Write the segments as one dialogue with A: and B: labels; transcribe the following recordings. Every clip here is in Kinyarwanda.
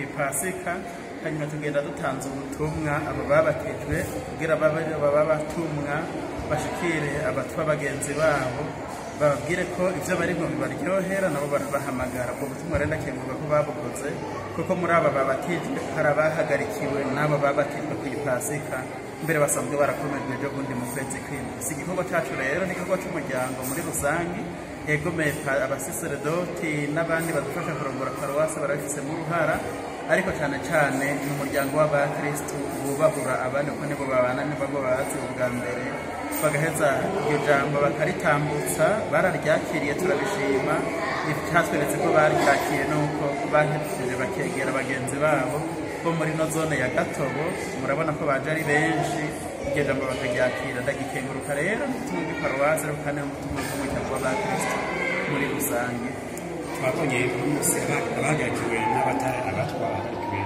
A: Ku ipasika hanyuma tugenda dutanze ubutumwa abo babatijwe kugira baba batumwa bashikire abatwa bagenzi babo bababwire ko ibyo barimo bibaryohera nabo barabahamagara. Ubwo butumwa rero ndakenguka ko babukoze kuko muri aba babatijwe hari abahagarikiwe n'abo babatijwe ku ipasika mbere basanzwe barakomeje ejo bundi mu kwezi kw'indwi. Si igikorwa cyacu rero ni igikorwa cy'umuryango muri rusange yegomeye abasiseredoti n'abandi badufasha kurongora paruwasi barabifisemo uruhara ariko cyane cyane ni umuryango w'abakirisitu bubahura abandi kuko nibo babana nibo bazi ubwa mbere bagaheza iryo jambo bakaritambutsa bararyakiriye turabishima. Cyatweretse ko baryakiriye nuko bahejeje bakegera bagenzi babo bo muri ino zone ya gatobo. Murabona ko baje ari benshi iryo jambo bakaryakira ndagikenguruka rero n'ubutumwa bw'iparuwasi ariko kandi n'ubutumwa bw'umuryango w'abakirisitu muri rusange.
B: Twabonye abahagarikiwe n'abatari abatwa bahagarikiwe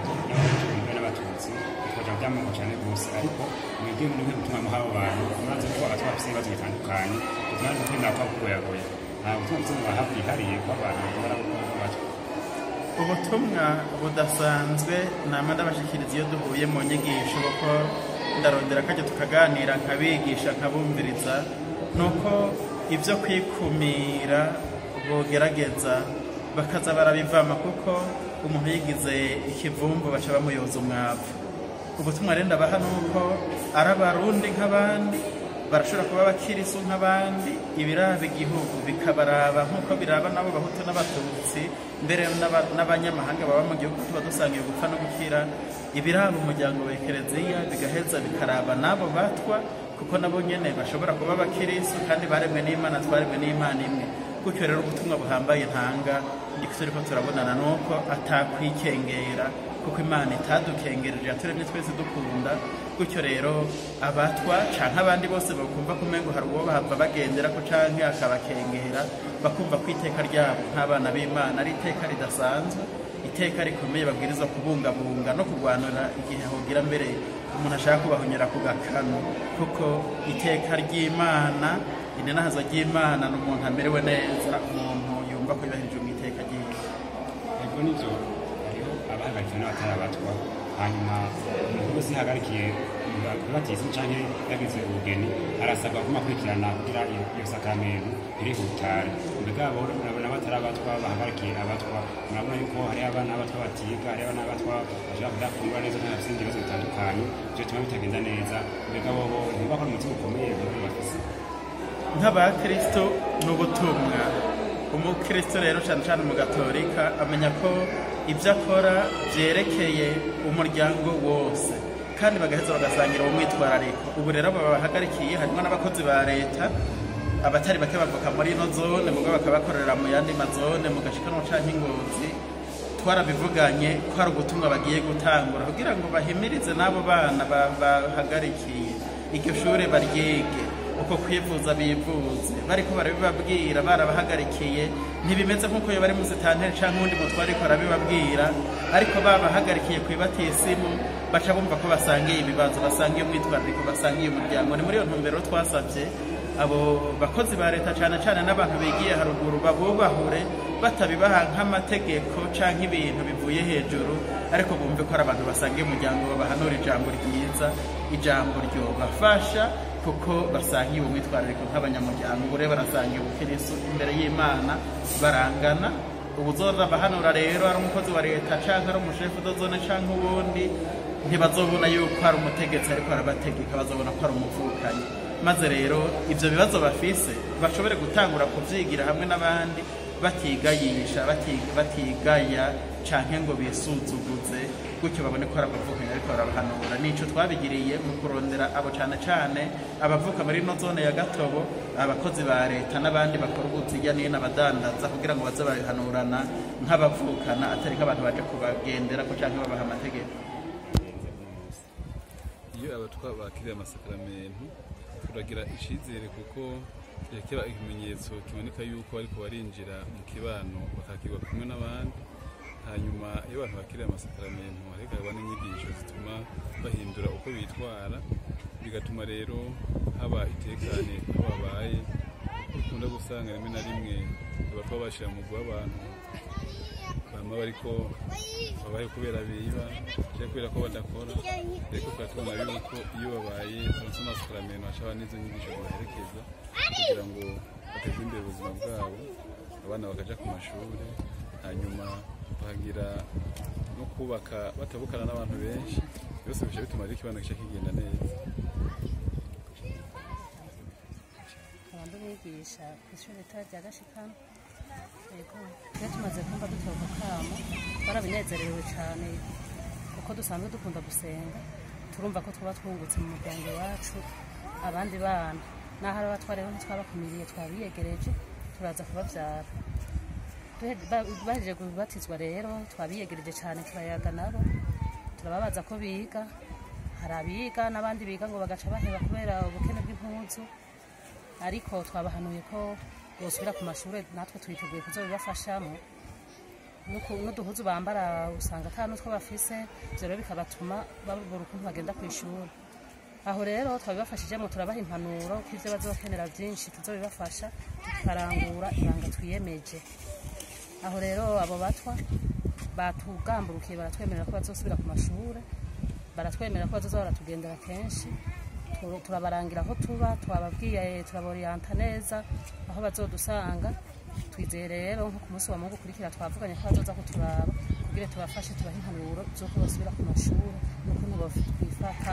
B: n'abatutsi bikoja by'amoko cyane rwose. Ariko mwebwe muri gutuma muha abo bantu murazi ko abatwa bafite ibibazo bitandukanye tumaze kwemera ko kugoyagoya nta butumwa bwiza mubaha bwihariye ko abantu bakora abatwa
A: ubutumwa budasanzwe nama ndabashikiriza iyo duhuye mu nyigisho kuko ndarondera akajya tukaganira nkabigisha nkabumviriza ni uko ibyo kwikumira bogerageza bakaza barabivama kuko umuntu yigize ikivumbu baca bamuyoza umwavu. Ubutumwa rero ndabaha ni uko ari abarundi nk'abandi barashobora kuba abakirisu nk'abandi ibiraba igihugu bikabaraba nk'uko biraba nabo bahutu n'abatutsi mbere n'aba- n'abanyamahanga baba mu gihugu tuba dusangiye gupfa no gukira ibiraba umuryango wa bigaheza bikaraba n'abo batwa kuko nabo nyene bashobora kuba abakirisu kandi baremwe n'imana twaremwe n'imana imwe. Gutyo rero ubutumwa buhambaye ntanga ndiko turiko turabonana nuko atakwikengera kuko imana itadukengereje yaturemye twese dukunda. Gutyo rero abatwa canke abandi bose bakumva ko umengo hari uwo bahava bagenderako canke akabakengera bakumva ko iteka ryabo nk'abana b'imana ari iteka ridasanzwe iteka rikomeye babwirizwa kubungabunga no kurwanira igihe hogira mbere umuntu ashaka kubahonyera ku gakano kuko iteka ry'imana inenahaza ry'imana ni umuntu amerewe neza umuntu yumva ko yubahirije
B: ubwo ni byo. Hariho abahagarikiwe n'abatari abatwa hanyuma umuntu wese yahagarikiye kubatisi cyangwa yagize ubugeni arasabwa kuma akurikirana kugira iyo sakramentu irihutare. Mbega abo n'abatari abatwa bahagarikiye abatwa murabona yuko hariho abana b'abatwa batiga hariho abana b'abatwa bashobora kudafungura neza kandi bafite ibibazo bitandukanye ibyo bituma bitagenda neza. Mbega bo bo ntibumva ko ari umutima ukomeye bafise
A: nk'abakristo n'ubutumwa. Umukristo rero cyane cyane mu gatolika amenya ko ibyo akora byerekeye umuryango wose. Kandi bagaheza bagasangira uwo mwitwarariko. Ubu rero aba bahagarikiye harimo n'abakozi ba leta abatari bake bavuka muri ino zone mubwo bakaba bakorera mu yandi mazone mu gashikanwa canke ingozi twarabivuganye ko hari ubutumwa bagiye gutangura kugira ngo bahimirize n'abo bana ba- bahagarikiye. Iryo shure baryige. Uko kwivuza bivuze. Bariko barabibabwira barabahagarikiye. Ntibimeze nk'uko iyo bari musitanteri canke uwundi mutwe ariko arabibabwira. Ariko babahagarikiye kw'ibatisimu baca bumva ko basangiye ibibazo. Basangiye umwitwarariko basangiye umuryango. Ni muri iyo ntumbero twasabye abo bakozi ba leta cyane cyane n'abantu bigiye haruguru babubahure batabibaha nk'amategeko canke ibintu bivuye hejuru. Ariko bumve ko ari abantu basangiye umuryango babahanura ijambo ryiza ijambo ryobafasha kuko basangiye umwitwarariko nk'abanyamuryango ubu rero barasangiye ubukirisu imbere y'imana barangana. Ubuzoza bahanura rero ari umukozi wa leta canke ari umushefu dozone canke uwundi ntibazobona yuko ari umutegetsi ariko arabategeka bazobona ko ari umuvukanyi maze rero ibyo bibazo bafise bashobore gutangura kubyigira hamwe n'abandi batigayisha bati- batigaya canke ngo bisuzuguze gutyo babone ko ari abavukanyi ariko barabahanura. Nico twabigiriye mu kurondera abo cane cane abavuka muri ino zone ya gatobo abakozi ba leta n'abandi bakora ubuzirya n'ino abadandaza kugira ngo baze barahanurana nk'abavukana atari nk'abantu baje kubagenderako canke babaha amategeko.
C: Iyo abatwa bakiriye amasakaramentu turagira icyizere kuko kiba ikimenyetso kiboneka yuko ariko barinjira mu kibano bakakirwa kumwe n'abandi. Hanyuma iyo abantu bakiriye amasakaramentu haregarwa n'inyigisho zituma bahindura uko bitwara bigatuma rero haba itekane aho babaye dukunda gusanga rimwe na rimwe abatwa bashyira mu guha abantu bama bariko babaye kubera biba cyangwa kubera ko badakora. Ariko tukaba tubona yuko iyo babaye baronse amasakaramentu hashaba n'izo nyigisho zibaherekeza kugira ngo bateze imbere ubuzima bwabo abana bakaja ku mashuri hanyuma bahagira no kubaka batabukana n'abantu benshi byose bica bituma rero ikibano gica kigenda neza.
D: Nkaba ndi umwigisha ku ishuri ritoya rya gashikama iyo tumaze kumva dutoka kamo twarabinezerewe cyane kuko dusanzwe dukunda gusenga turumva ko twaba twungutse mu muryango wacu abandi bana. N'aho ari abatwareho ntitwabakumiriye twabiyegereje turaza kubabyara. Duhe- ba- bahejeje kubatizwa rero twabiyegereje cyane turayaga nabo turababaza ko biga. Hari abiga n'abandi biga ngo bagaca baheba kubera ubukene bw'impuzu. Ariko twabahanuye ko bosubira ku mashuri natwe twiteguye kuzobibafashamo. Nuku- n'uduhuzu bambara usanga ata n'utwo bafise ibyo rero bikabatuma babura ukuntu bagenda ku ishuri aho rero twabibafashijemo turabaha impanuro ko ibyo bazokenera byinshi tuzobibafasha tukarangura ibanga twiyemeje. Aho rero abo batwa batugamburukiye baratwemerera ko bazosubira ku mashuri baratwemerera ko bazoza baratugendera kenshi. Tu- turabarangira aho tuba twababwiye turaboriyanta neza aho bazodusanga. Twizeye rero nko ku munsi wa mungu ukurikira twavuganye ko bazoza kuturaba kugira tubafashe tubahe impanuro z'uko basubira ku mashuri n'ukuntu bafata